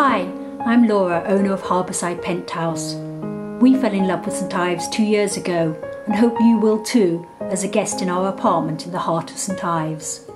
Hi, I'm Laura, owner of Harbourside Penthouse. We fell in love with St Ives two years ago and hope you will too as a guest in our apartment in the heart of St Ives.